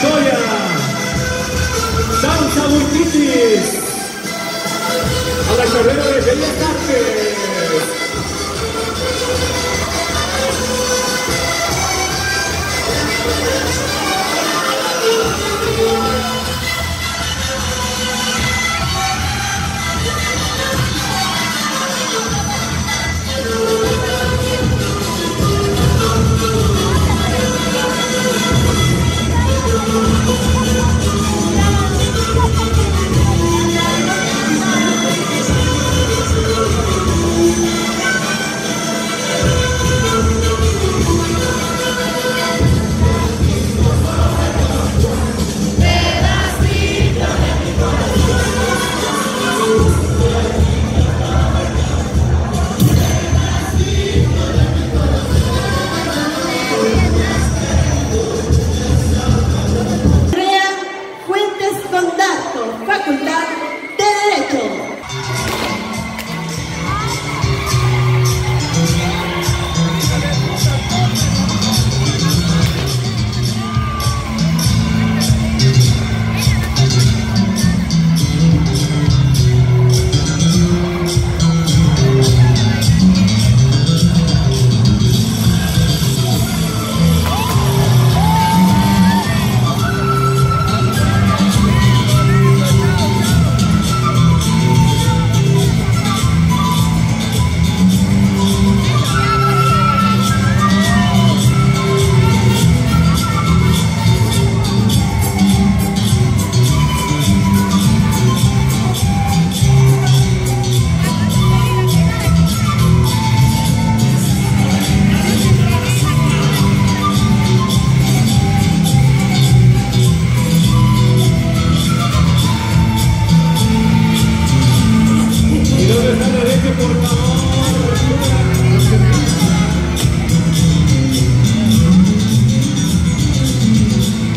Victoria. Danza Wikitis. A la carrera de Bellas Artes.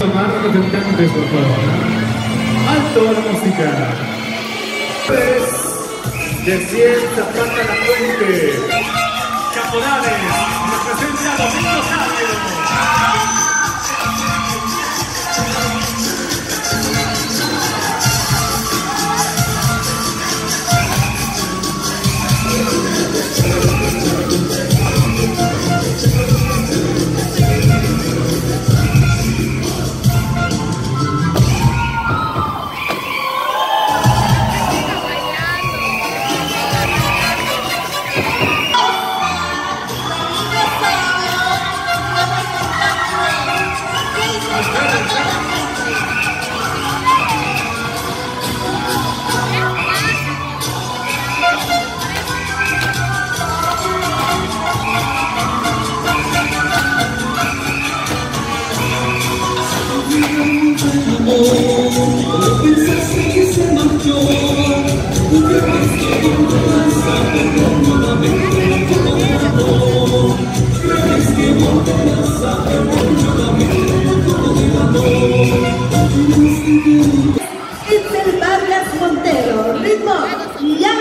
Favor? Más representantes, por favor. Alto a la música. Pues, de 100 Zapata la Fuente. Caporales, representa a Domingo Sabio. 一样。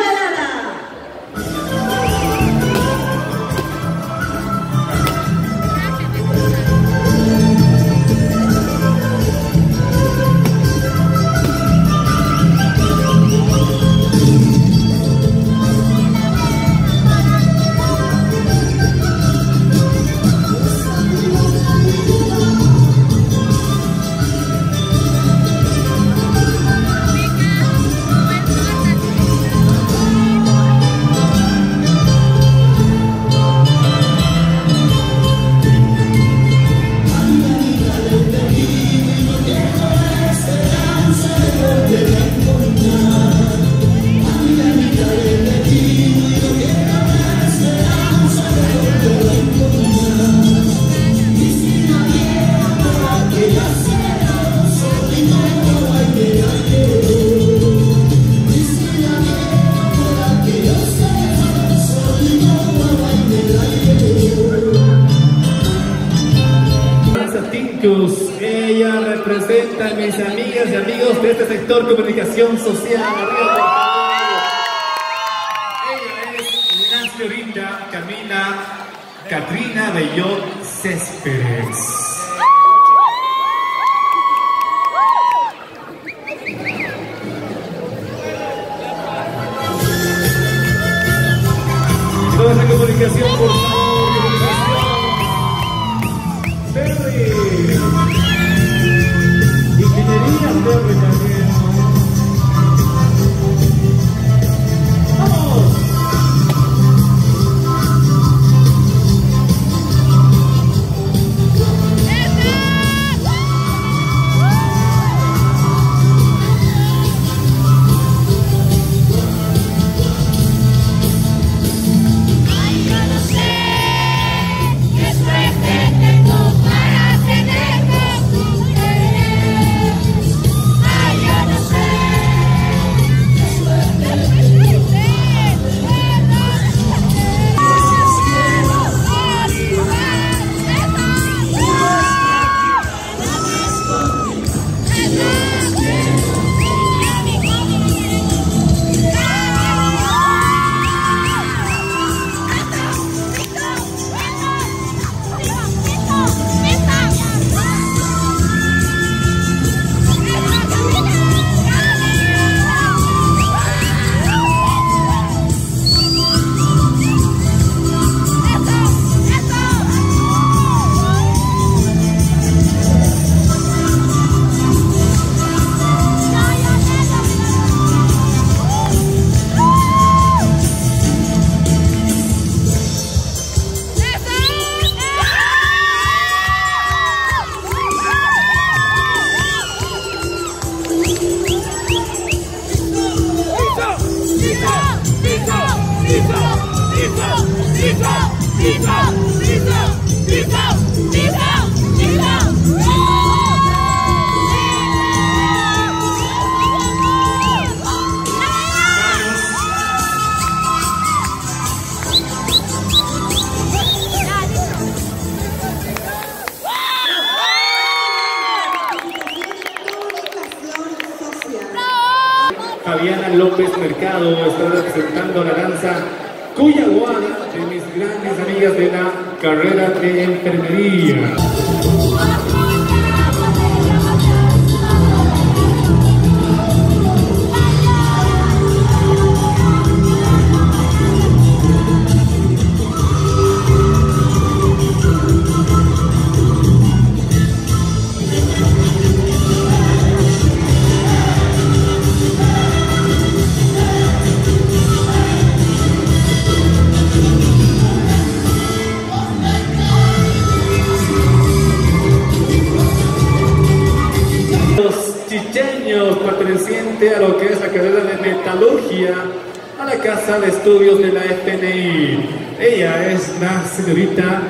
Comunicación social. Ella es la señorita Camila Katrina Bellot Céspedes. López Mercado está representando la danza Cuyaguana de mis grandes amigas de la carrera de enfermería. Es la carrera de metalurgia a la Casa de Estudios de la FNI. Ella es la señorita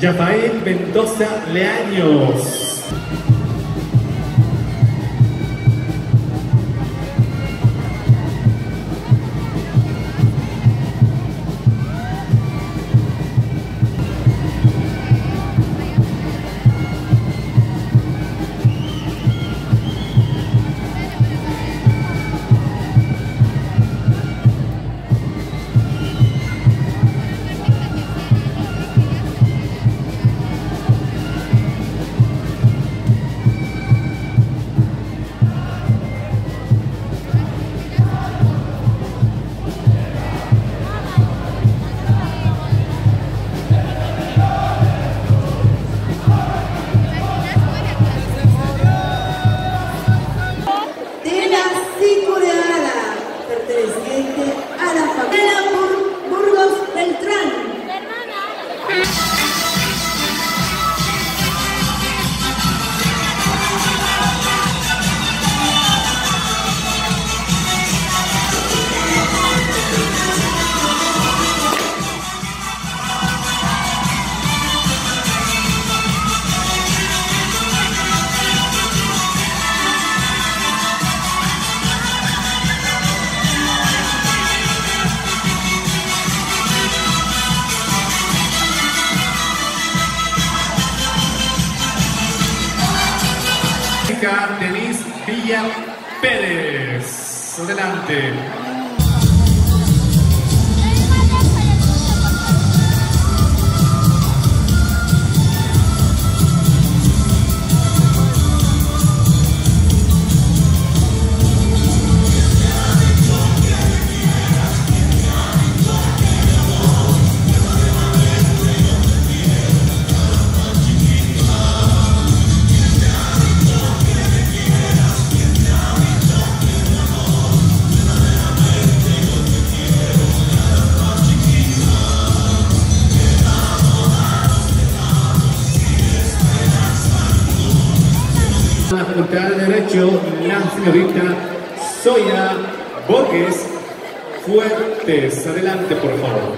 Yafael Mendoza Leaños. Adelante. Derecho, la señorita Soya Borges Fuertes. Adelante, por favor.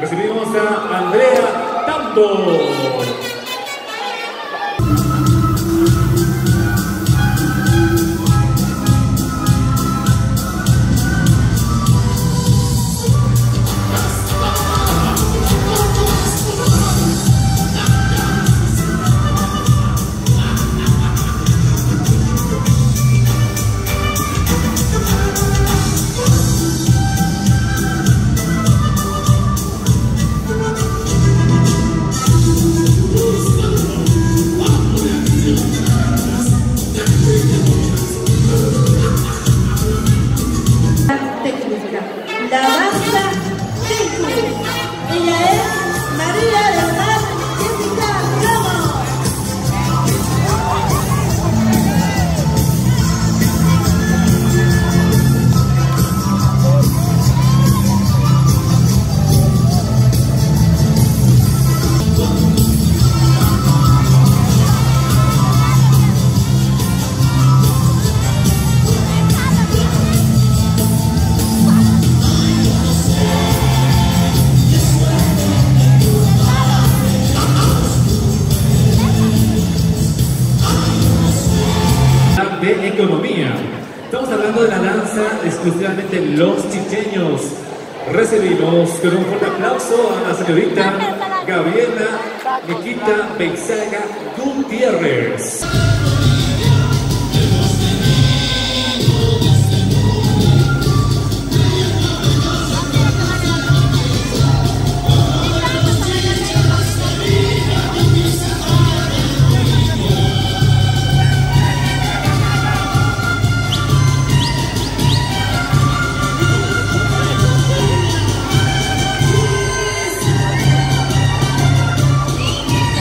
Recibimos a Andrea Tam de exclusivamente los chicheños. Recibimos con un fuerte aplauso a la señorita Gabriela Nikita Beizaga Gutiérrez.